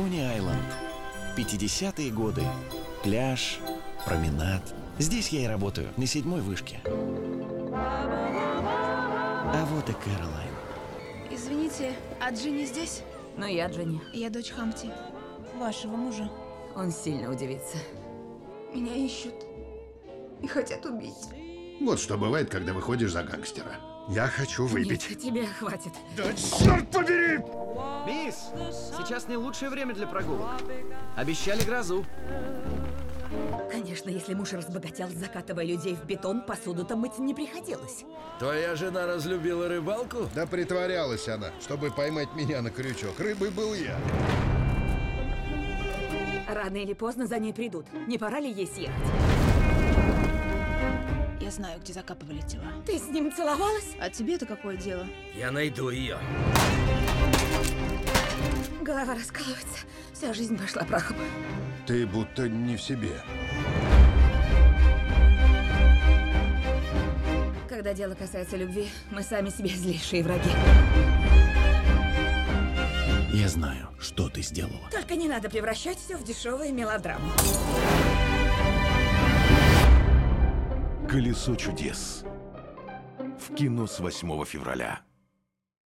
Кони-Айленд. 50-е годы. Пляж, променад. Здесь я и работаю, на седьмой вышке. А вот и Кэролайн. Извините, а Джинни здесь? Но я Дженни. Я дочь Хамти. Вашего мужа. Он сильно удивится. Меня ищут. И хотят убить. Вот что бывает, когда выходишь за гангстера. Я хочу выпить. Нет, тебе хватит. Да черт побери! Мисс, сейчас не лучшее время для прогулок. Обещали грозу. Конечно, если муж разбогател, закатывая людей в бетон, посуду-то мыть не приходилось. Твоя жена разлюбила рыбалку? Да притворялась она, чтобы поймать меня на крючок. Рыбой был я. Рано или поздно за ней придут. Не пора ли ей съехать? Я знаю, где закапывали тела. Ты с ним целовалась? А тебе-то какое дело? Я найду ее. Голова раскалывается. Вся жизнь пошла прахом. Ты будто не в себе. Когда дело касается любви, мы сами себе злейшие враги. Я знаю, что ты сделала. Только не надо превращать все в дешевую мелодраму. Колесо чудес. В кино с 8 февраля.